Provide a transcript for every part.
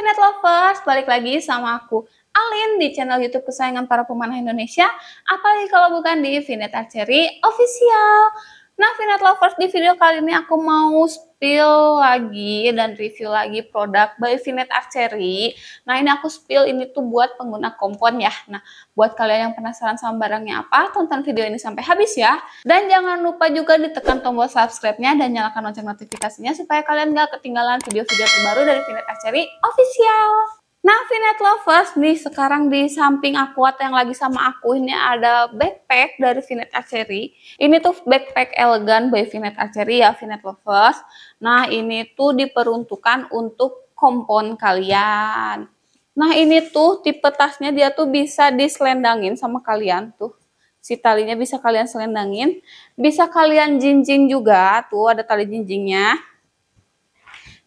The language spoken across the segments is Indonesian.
Vinet Lovers, balik lagi sama aku Alin di channel YouTube kesayangan para pemanah Indonesia. Apalagi kalau bukan di Vinet Archery Official. Nah, Vinet Lovers di video kali ini aku mau spill lagi dan review lagi produk by Vinet Archery. Nah, ini aku spill ini tuh buat pengguna kompon ya. Nah, buat kalian yang penasaran sama barangnya apa, tonton video ini sampai habis ya. Dan jangan lupa juga ditekan tombol subscribe-nya dan nyalakan lonceng notifikasinya supaya kalian gak ketinggalan video-video terbaru dari Vinet Archery Official. Nah, Vinet Lovers nih sekarang di samping aku atau yang lagi sama aku ini ada backpack dari Vinet Archery. Ini tuh backpack elegan by Vinet Archery ya Vinet Lovers. Nah, ini tuh diperuntukkan untuk kompon kalian. Nah, ini tuh tipe tasnya dia tuh bisa diselendangin sama kalian tuh. Si talinya bisa kalian selendangin, bisa kalian jinjing juga, tuh ada tali jinjingnya.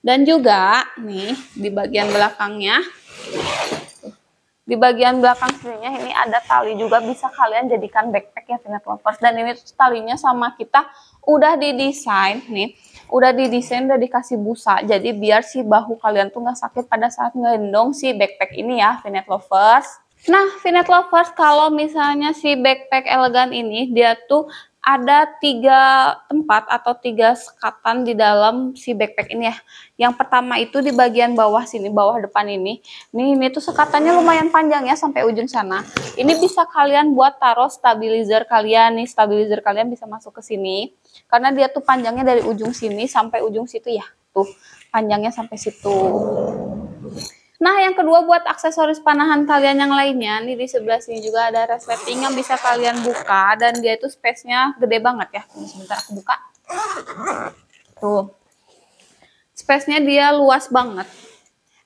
Dan juga nih di bagian belakangnya di bagian belakang sininya ini ada tali juga bisa kalian jadikan backpack ya Vinet Lovers. Dan ini talinya sama kita udah didesain nih. Udah didesain, udah dikasih busa. Jadi biar si bahu kalian tuh nggak sakit pada saat ngendong si backpack ini ya Vinet Lovers. Nah, Vinet Lovers kalau misalnya si backpack elegan ini dia tuh ada tiga tempat atau tiga sekatan di dalam si backpack ini ya. Yang pertama itu di bagian bawah sini, bawah depan ini. Nih, ini tuh sekatannya lumayan panjang ya sampai ujung sana. Ini bisa kalian buat taruh stabilizer kalian nih, stabilizer kalian bisa masuk ke sini. Karena dia tuh panjangnya dari ujung sini sampai ujung situ ya. Tuh, panjangnya sampai situ. Nah, yang kedua buat aksesoris panahan kalian yang lainnya, nih di sebelah sini juga ada resleting yang bisa kalian buka dan dia itu space-nya gede banget ya. Sebentar aku buka. Tuh. Space-nya dia luas banget.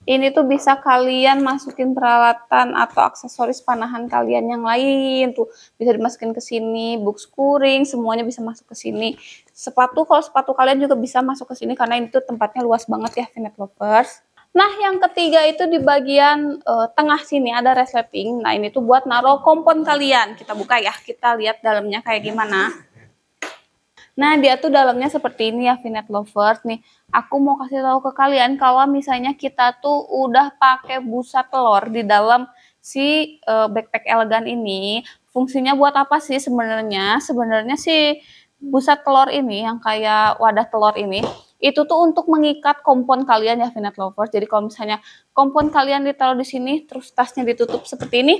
Ini tuh bisa kalian masukin peralatan atau aksesoris panahan kalian yang lain tuh bisa dimasukin ke sini, book scoring semuanya bisa masuk ke sini. Sepatu kalau sepatu kalian juga bisa masuk ke sini karena ini tuh tempatnya luas banget ya, Vinet Lovers. Nah, yang ketiga itu di bagian uh, tengah sini ada resleting. Nah, ini tuh buat naruh kompon kalian. Kita buka ya, kita lihat dalamnya kayak gimana. Nah, dia tuh dalamnya seperti ini ya, Vinet Lovers. Nih, aku mau kasih tahu ke kalian kalau misalnya kita tuh udah pakai busa telur di dalam si uh, backpack elegan ini. Fungsinya buat apa sih sebenarnya? Sebenarnya sih busa telur ini yang kayak wadah telur ini itu tuh untuk mengikat kompon kalian ya Vinet Lovers. Jadi kalau misalnya kompon kalian ditaruh di sini, terus tasnya ditutup seperti ini,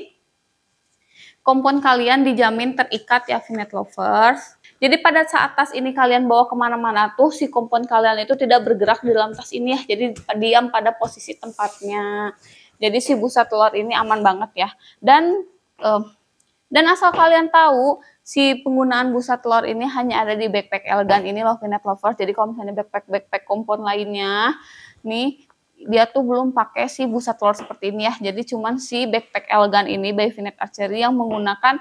kompon kalian dijamin terikat ya Vinet Lovers. Jadi pada saat tas ini kalian bawa ke mana-mana tuh si kompon kalian itu tidak bergerak di dalam tas ini ya. Jadi diam pada posisi tempatnya. Jadi si busa telur ini aman banget ya. Dan uh, dan asal kalian tahu si penggunaan busa telur ini hanya ada di backpack elegan ini loh Vinet Lovers. Jadi kalau misalnya backpack-backpack kompon lainnya, nih dia tuh belum pakai si busa telur seperti ini ya. Jadi cuman si backpack elegan ini by Vinet Archery yang menggunakan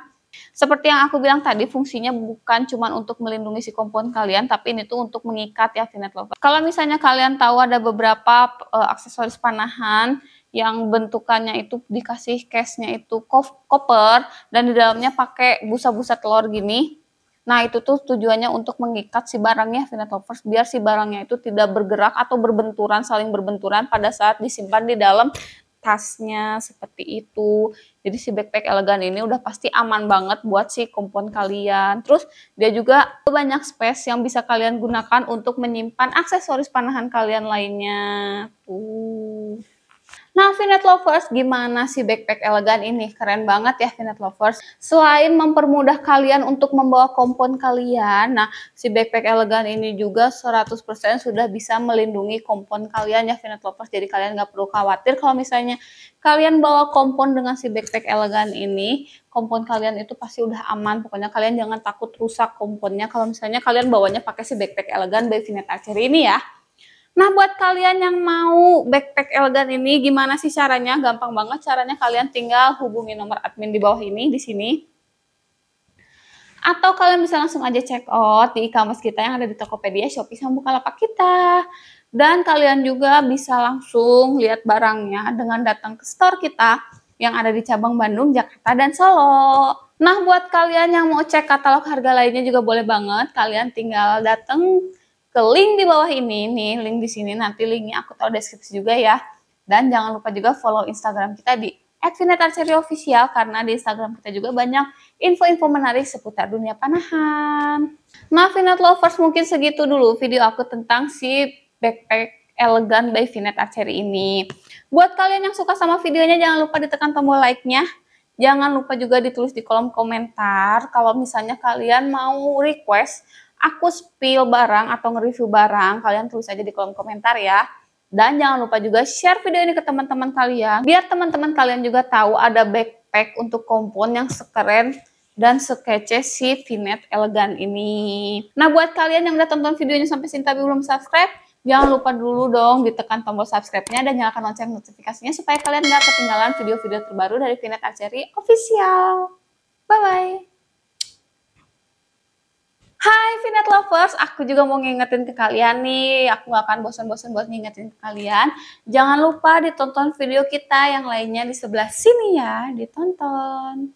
seperti yang aku bilang tadi, fungsinya bukan cuma untuk melindungi si kompon kalian, tapi ini tuh untuk mengikat ya Vinet Lovers. Kalau misalnya kalian tahu ada beberapa uh, aksesoris panahan yang bentukannya itu dikasih case-nya itu koper dan di dalamnya pakai busa-busa telur gini. Nah, itu tuh tujuannya untuk mengikat si barangnya Vinet Lovers biar si barangnya itu tidak bergerak atau berbenturan, saling berbenturan pada saat disimpan di dalam tasnya seperti itu. Jadi si backpack elegan ini udah pasti aman banget buat si kompon kalian. Terus dia juga banyak space yang bisa kalian gunakan untuk menyimpan aksesoris panahan kalian lainnya. Tuh. Nah, Vinet Lovers, gimana sih backpack elegan ini? Keren banget ya Vinet Lovers. Selain mempermudah kalian untuk membawa kompon kalian, nah si backpack elegan ini juga 100% sudah bisa melindungi kompon kalian ya Vinet Lovers. Jadi kalian nggak perlu khawatir kalau misalnya kalian bawa kompon dengan si backpack elegan ini, kompon kalian itu pasti udah aman. Pokoknya kalian jangan takut rusak komponnya kalau misalnya kalian bawanya pakai si backpack elegan by Vinet Archery ini ya. Nah, buat kalian yang mau backpack elegan ini, gimana sih caranya? Gampang banget caranya kalian tinggal hubungi nomor admin di bawah ini, di sini. Atau kalian bisa langsung aja check out di e-commerce kita yang ada di Tokopedia, Shopee, sama Bukalapak kita. Dan kalian juga bisa langsung lihat barangnya dengan datang ke store kita yang ada di cabang Bandung, Jakarta, dan Solo. Nah, buat kalian yang mau cek katalog harga lainnya juga boleh banget. Kalian tinggal datang ke link di bawah ini nih link di sini nanti linknya aku taruh deskripsi juga ya Dan jangan lupa juga follow Instagram kita di @vinetarceri_official karena di Instagram kita juga banyak info-info menarik seputar dunia panahan. Nah, Vinet Lovers mungkin segitu dulu video aku tentang si backpack elegan by Vinet Archery ini. Buat kalian yang suka sama videonya jangan lupa ditekan tombol like-nya Jangan lupa juga ditulis di kolom komentar kalau misalnya kalian mau request aku spill barang atau nge-review barang, kalian tulis aja di kolom komentar ya. Dan jangan lupa juga share video ini ke teman-teman kalian, biar teman-teman kalian juga tahu ada backpack untuk kompon yang sekeren dan sekece si Vinet elegan ini. Nah buat kalian yang udah tonton videonya sampai sini tapi belum subscribe, Jangan lupa dulu dong ditekan tombol subscribe-nya dan nyalakan lonceng notifikasinya supaya kalian gak ketinggalan video-video terbaru dari Vinet Archery Official. Bye-bye! Hai Vinet Lovers, aku juga mau ngingetin ke kalian nih, aku gak akan bosan-bosan buat ngingetin ke kalian. Jangan lupa ditonton video kita yang lainnya di sebelah sini ya, ditonton.